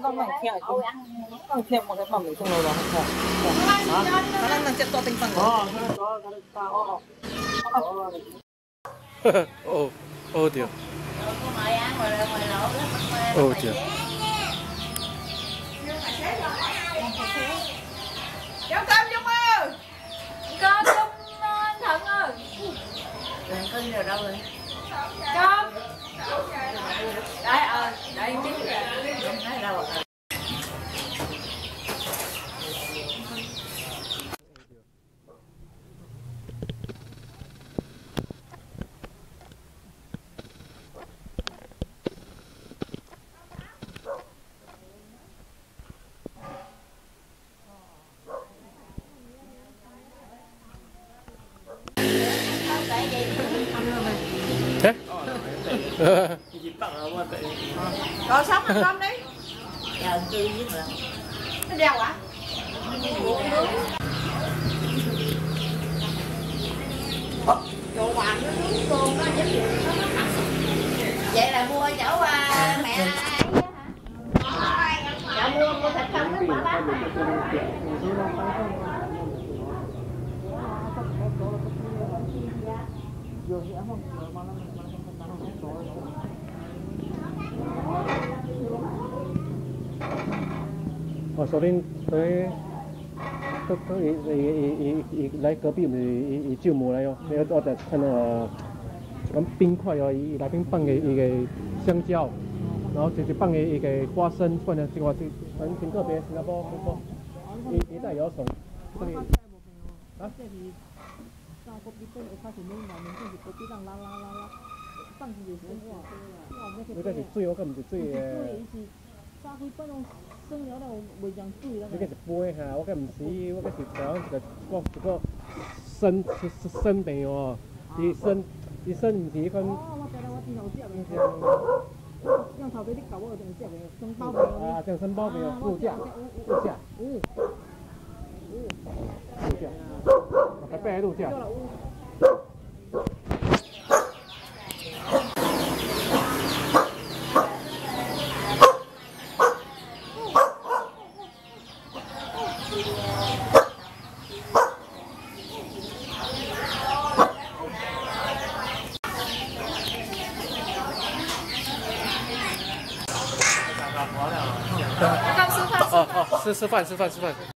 nó mỏng kẹo chứ mỏng kẹo một cái mỏng ở trong đầu đó không phải nó đang làm chuyện to tinh thần ô ô tiểu ô tiểu Cháu cơm Dung ơi. Cơm Dung Thận ơi. Cơm rồi đâu rồi? Thế? Rồi xong rồi cơm đi Giờ cư với là Nó đeo hả Đồ hoàng nó nướng cơm nó giống như Vậy là mua chỗ à, mẹ ấy hả? Dạ mua mua thịt không đó bỏ bán 我昨天在，都都伊伊伊伊来隔壁，毋是伊伊舅母来哦，然后我在看到咱冰块哦，伊伊内面放个伊个香蕉，然后就是放个伊个花生，放的这个是反正挺特别，新加坡不错，伊伊带摇虫，这里啊。炸锅底炖会较是软软，面就是锅底人拉拉拉拉，放进去生哇，哇，那那个是水，我是水是杯哈，我是，我个是像一个我一个病哦。哦，我我之前有食的。用头尾你搞我有包皮啊，这样生包皮。副驾，白白的副驾。Cơm sư 哦哦，吃吃饭吃饭吃饭。